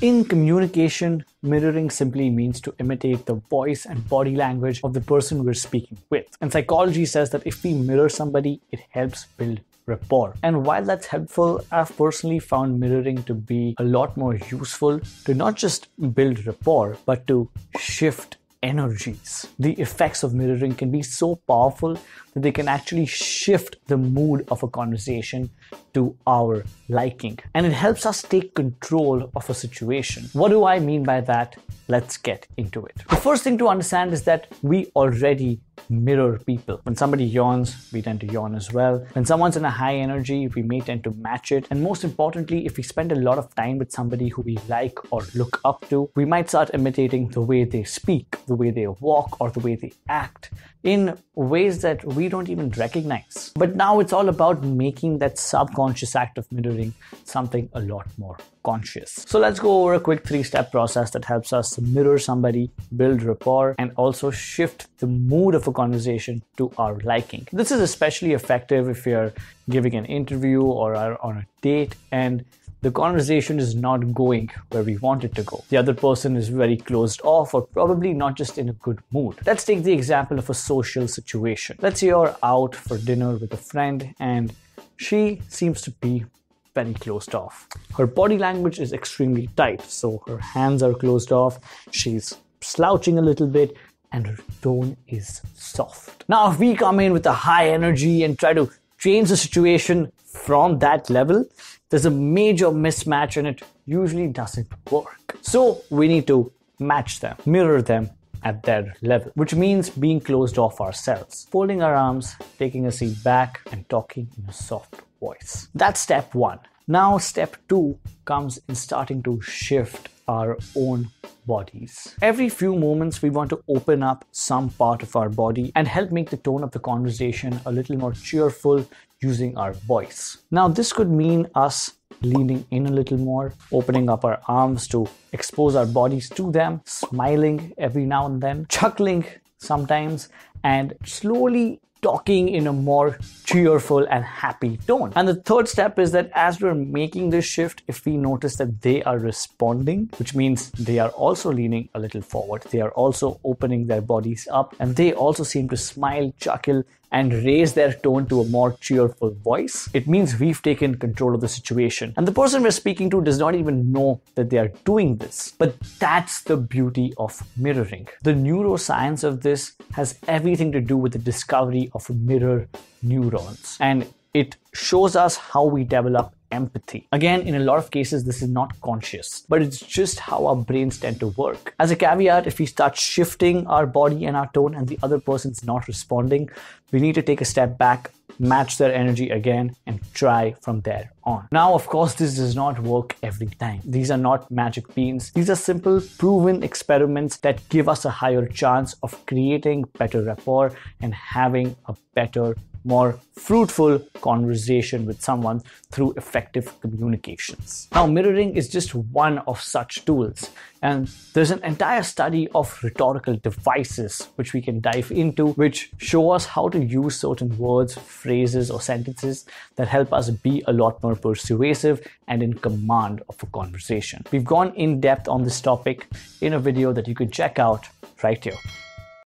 In communication, mirroring simply means to imitate the voice and body language of the person we're speaking with. And psychology says that if we mirror somebody, it helps build rapport. And while that's helpful, I've personally found mirroring to be a lot more useful to not just build rapport, but to shift energies. The effects of mirroring can be so powerful that they can actually shift the mood of a conversation to our liking. And it helps us take control of a situation. What do I mean by that? Let's get into it. The first thing to understand is that we already mirror people. When somebody yawns, we tend to yawn as well. When someone's in a high energy, we may tend to match it. And most importantly, if we spend a lot of time with somebody who we like or look up to, we might start imitating the way they speak, the way they walk, or the way they act in ways that we don't even recognize. But now it's all about making that subconscious act of mirroring something a lot more conscious. So let's go over a quick three step process that helps us mirror somebody, build rapport, and also shift the mood of a conversation to our liking. This is especially effective if you're giving an interview or are on a date and the conversation is not going where we want it to go. The other person is very closed off or probably not just in a good mood. Let's take the example of a social situation. Let's say you're out for dinner with a friend and she seems to be very closed off. Her body language is extremely tight, so her hands are closed off, she's slouching a little bit, and her tone is soft. Now, if we come in with a high energy and try to change the situation from that level, there's a major mismatch and it usually doesn't work. So we need to match them, mirror them at their level, which means being closed off ourselves, folding our arms, taking a seat back, and talking in a soft voice. That's step one. Now, step two comes in starting to shift our own bodies. Every few moments, we want to open up some part of our body and help make the tone of the conversation a little more cheerful using our voice. Now, this could mean us leaning in a little more, opening up our arms to expose our bodies to them, smiling every now and then, chuckling sometimes, and slowly talking in a more cheerful and happy tone. And the third step is that as we're making this shift, if we notice that they are responding, which means they are also leaning a little forward, they are also opening their bodies up, and they also seem to smile, chuckle, and raise their tone to a more cheerful voice, it means we've taken control of the situation. And the person we're speaking to does not even know that they are doing this. But that's the beauty of mirroring. The neuroscience of this has everything to do with the discovery of mirror neurons. And it shows us how we develop empathy. Again, in a lot of cases, this is not conscious, but it's just how our brains tend to work. As a caveat, if we start shifting our body and our tone and the other person's not responding, we need to take a step back, match their energy again, and try from there on. Now, of course, this does not work every time. These are not magic beans. These are simple, proven experiments that give us a higher chance of creating better rapport and having a better more fruitful conversation with someone through effective communications. Now, mirroring is just one of such tools, and there's an entire study of rhetorical devices which we can dive into, which show us how to use certain words, phrases, or sentences that help us be a lot more persuasive and in command of a conversation. We've gone in depth on this topic in a video that you can check out right here.